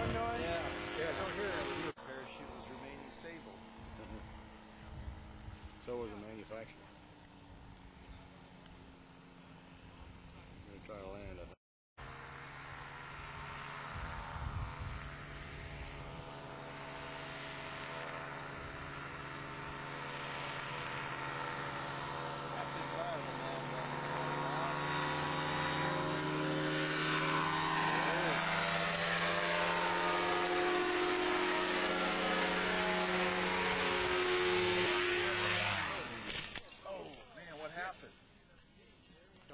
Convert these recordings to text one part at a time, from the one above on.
one going? Yeah. Yeah, don't hear it. The parachute was remaining stable. Uh -huh. So was the manufacturer. I'm going to try to land,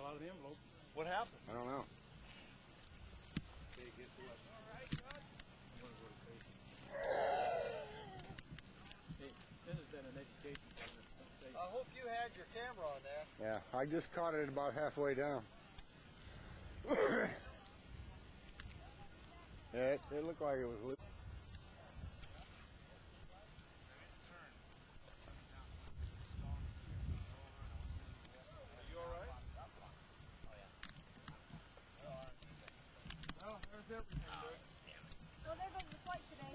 out of the envelope. What happened? I don't know. Hey, this has been an education for us. Don't say- I hope you had your camera on there. Yeah, I just caught it about halfway down. yeah, it, it looked like it was loose. You all right? Well, there's everything, dude. Well, there goes the flight today.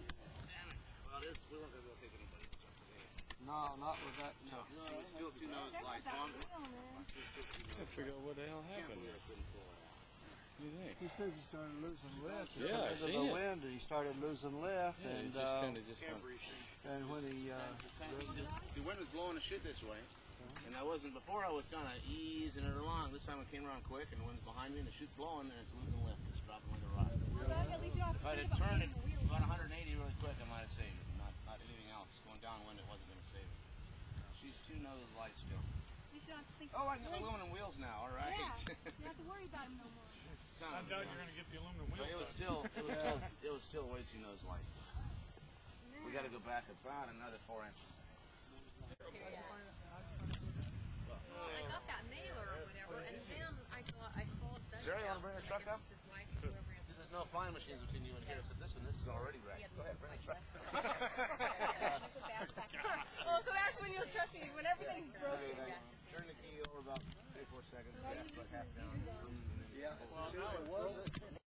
Well, this we weren't able to take anybody today. No, not with that. No. Still. I out what the hell happened. I. You think? He says he started losing lift. Yeah, I seen the it. wind, he started losing lift, Yeah, and just uh, kind of just went. and when he uh, The wind was blowing the shit this way, and I wasn't. Before I was kind of easing it along. This time it came around quick, and the wind's behind me, and the chute's blowing, and it's losing lift. It's dropping like a rock. But at least you don't have If I'd have turned it getting the wheel. about 180 really quick, I might have saved it. Not, not anything else. Going downwind, it wasn't going to save it. She's too nose light still. You don't think Oh, I about got aluminum wheels now. All right. Yeah, you don't have to worry about him no more. Son I of a doubt you're going to get the aluminum But it was still, it was still, it was still way too nose light. We got to go back about another four inches. I got that mailer or whatever, and then I called, I called Sarah, you wanna bring the truck up? There's no flying machines between you and here. So this one, this is already wrecked. Go ahead, bring the truck. oh, so that's when you'll trust me when everything's broken. Turn the key over about three, four seconds. Yeah, half down. yeah, well, no, it wasn't.